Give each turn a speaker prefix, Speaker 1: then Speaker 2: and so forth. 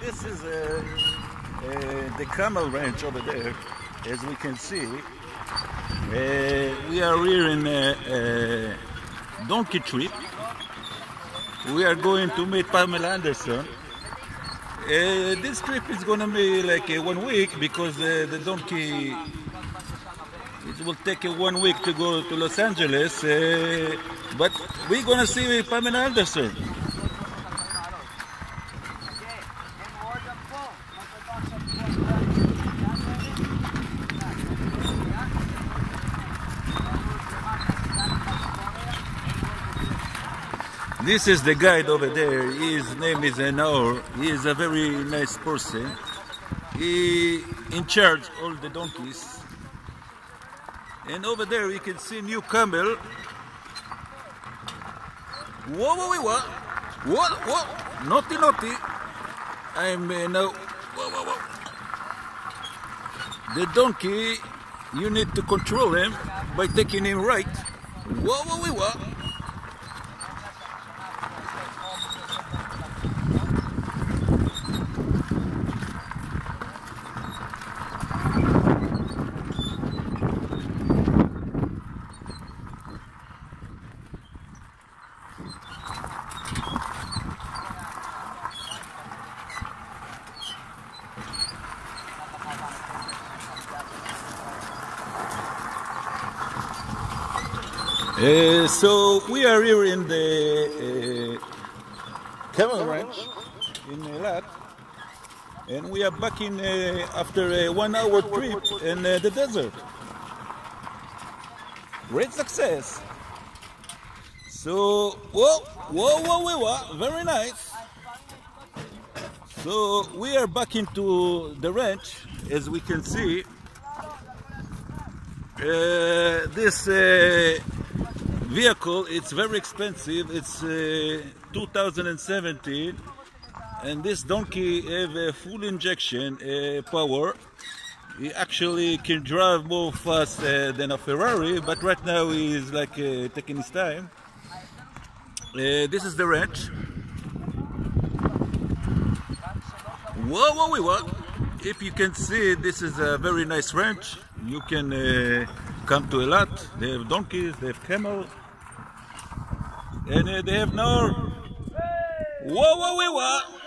Speaker 1: this is uh, uh, the camel ranch over there, as we can see. Uh, we are here in a, a donkey trip. We are going to meet Pamela Anderson. Uh, this trip is gonna be like uh, one week because uh, the donkey it will take one week to go to Los Angeles. But we're gonna see Pamela Anderson. This is the guide over there. His name is Naor. He is a very nice person. He in charge all the donkeys. And over there you can see new camel. Whoa, whoa, whoa, what? What, what? Naughty, naughty. I'm uh, now. Whoa, whoa, whoa. The donkey, you need to control him by taking him right. Whoa, whoa, whoa, what? Uh, so we are here in the uh, camel ranch in Eilat, and we are back in uh, after a one-hour trip in uh, the desert. Great success. So, whoa, whoa, whoa, whoa, whoa, very nice. So we are back into the ranch, as we can see. Uh, this uh, vehicle it's very expensive. It's uh, 2017 and this donkey have a full injection uh, power. He actually can drive more fast uh, than a Ferrari but right now he's like uh, taking his time. Uh, this is the ranch whoa whoa whoa if you can see this is a very nice ranch you can uh, come to a lot. they have donkeys they have camels and uh, they have no. Whoa, whoa, whoa, what?